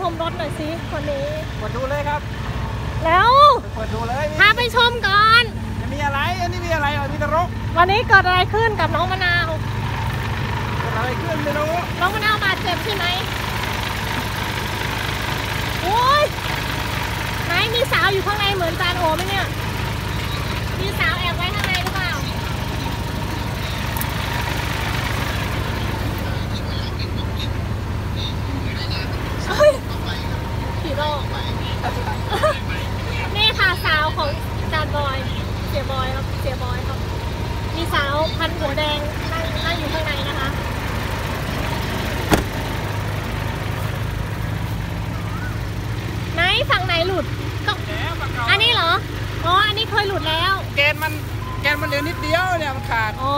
ชมรถหน่อยสิคนนี้เปิดดูเลยครับ แล้วเปิดดูเลยพาไปชมก่อนอันนี้อะไรอันนี้มีอะไรอะมีตรกวันนี้เกิดอะไรขึ้นกับน้องมะนาวเกิดอะไรขึ้นไม่รู้น้องมะนาวบาดเจ็บใช่ไหมโอ้ยไหนมีสาวอยู่ข้างในเหมือนจานโอไหมเนี่ย มีสาวแอบไว้ข้างในหรือเปล่า เฮ้ยผีโลกนี่ค่ะสาวของจานบอย เสียบอยครับ เสียบอยครับ มี สาวพันหัวแดงนั่งนั่งอยู่ข้างในนะคะไหนฝั่งไหนหลุดก็แหมปากกาอันนี้เหรออ๋ออันนี้เคยหลุดแล้ว แกนมันแกนมันเหลือนิดเดียวเนี่ยมันขาดอ๋อ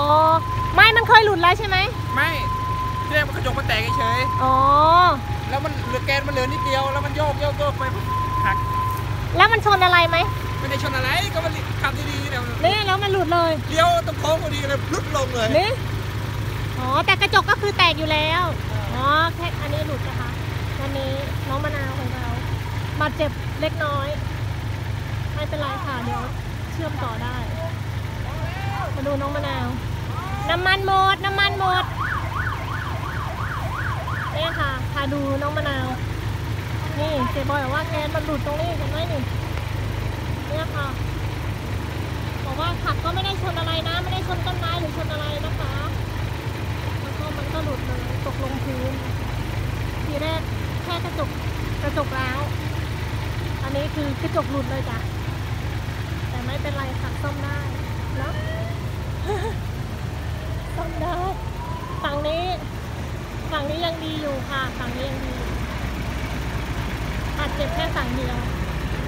ไม่มันเคยหลุดแล้วใช่ไหมไม่เรียกมันกระจกมันแตกเฉยอ๋อๆแล้วมันเหลือแกนมันเหลือนิดเดียวแล้วมันโยกโยกโยกไปหักแล้วมันชนอะไรไหม ไม่ได้ชนอะไรก็มันขับดีๆเนี่ยนี่แล้วมันหลุดเลยเลี้ยวตรงโค้งพอดีเลยพลุดลงเลยนี่อ๋อแต่กระจกก็คือแตกอยู่แล้วอ๋อแค่อันนี้หลุดนะคะวันนี้น้องมะนาวของเราบาดเจ็บเล็กน้อยไม่เป็นไรค่ะเดี๋ยวเชื่อมต่อได้ มาดูน้องมะนาว น้ำมันหมดน้ำมันหมดนี่ค่ะพาดูน้องมะนาว นี่เจบอยบอกว่าแกนมันหลุดตรงนี้เห็นไหมนี่เนี่ยค่ะ บอกว่า ขับก็ไม่ได้ชนอะไรนะ ไม่ได้ชนต้นไม้หรือชนอะไรนะคะแล้วก็มันก็หลุดเลยตกลงพื้นทีแรกแค่กระจกกระจกร้ว อันนี้คือกระจกหลุดเลยจ้ะแต่ไม่เป็นไรค่ะซ่อมได้เนอะซ่อมได้ฝั่งนี้ฝั่งนี้ยังดีอยู่ค่ะฝั่งนี้ยังดีอยู่บาดเจ็บแค่ฝั่งเดียว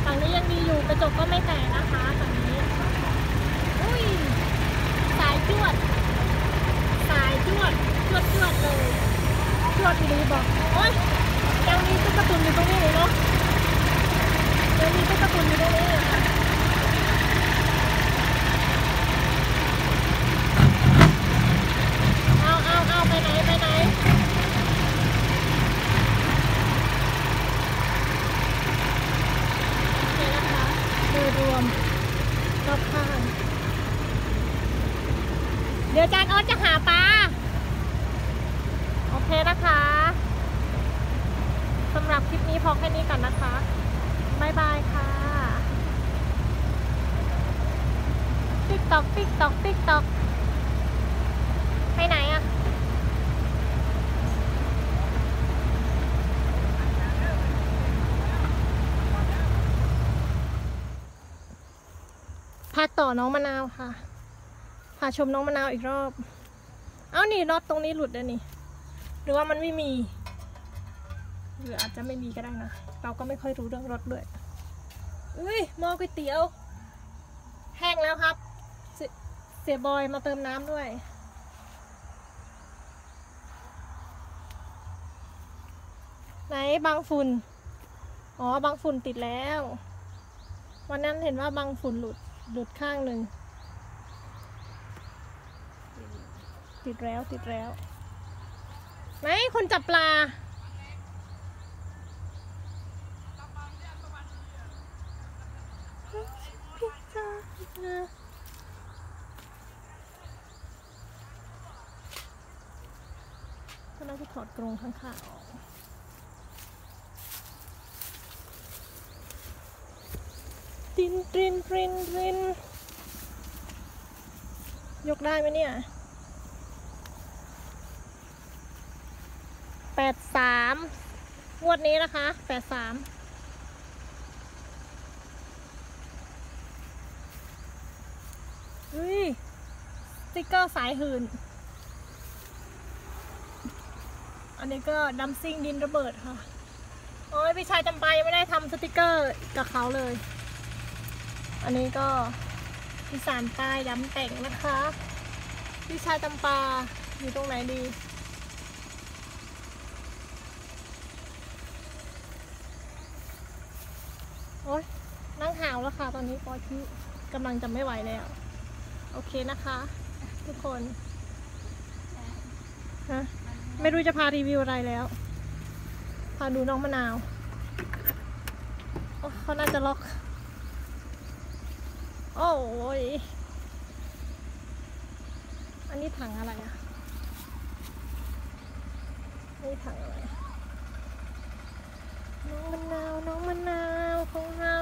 ฝั่งนี้ยังดีอยู่กระจกก็ไม่แตกนะคะฝั่งนี้ อุ้ย สายจวด สายจวดจวดจวดเลยจวดดีบอก โอ๊ยยังมีตุ๊กตาตุนอยู่ตรงนี้เลยเนาะ ยังมีตุ๊กตาตุนอยู่ตรงนี้เลยค่ะเอาเอาเอาไปไหน ไปไหน โอเคนะคะโดยรวมรอบข้างเดี๋ยวจานออสจะหาปลา โอเคนะคะสำหรับคลิปนี้พอแค่นี้ก่อนนะคะ บายบายค่ะติ๊กตอกติ๊กตอกติ๊กตอกไปไหนอะพาต่อน้องมะนาวค่ะ พาชมน้องมะนาวอีกรอบ เอ้านี่น็อตตรงนี้หลุดแล้วนี่ หรือว่ามันไม่มี หรืออาจจะไม่มีก็ได้นะ เราก็ไม่ค่อยรู้เรื่องรถด้วยอุ้ยหม้อก๋วยเตี๋ยว แห้งแล้วครับเสเสียบอยมาเติมน้ำด้วย ไหนบางฝุ่น อ๋อบางฝุ่นติดแล้ว วันนั้นเห็นว่าบางฝุ่นหลุดหลุดข้างหนึ่ง ติดแล้วติดแล้ว ไหนคนจับปลา ก็น่าจะถอดกรงข้างๆออกตินตรินตรินตรินยกได้ไหมเนี่ยแปดสามงวดนี้นะคะแปดสามเฮ้ยสติ๊กเกอร์สายหืน อันนี้ก็ดัมซิ่งดินระเบิดค่ะ โอ้ยพี่ชายจำปายังไม่ได้ทำสติกเกอร์กับเขาเลย อันนี้ก็พี่สารใต้ย้ำแต่งนะคะพี่ชายจำปาอยู่ตรงไหนดี โอ๊ยนั่งหาวแล้วค่ะ ตอนนี้ปอยคิ้วกำลังจะไม่ไหวแล้ว โอเคนะคะ ทุกคนฮะ ไม่รู้จะพารีวิวอะไรแล้ว พาดูน้องมะนาวเขาน่าจะล็อก โอ้ยอันนี้ถังอะไรอะนี่ถังอะไร น้องมะนาว น้องมะนาวของเรา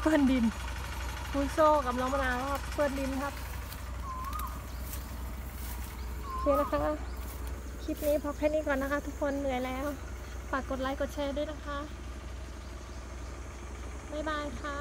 เปื้อนดินฟูโซกับน้องมะนาวครับเปื้อนดินครับ เคนะคะ คลิปนี้พอแค่นี้ก่อนนะคะ ทุกคนเหนื่อยแล้ว ฝากกดไลค์กดแชร์ด้วยนะคะ บ๊ายบายค่ะ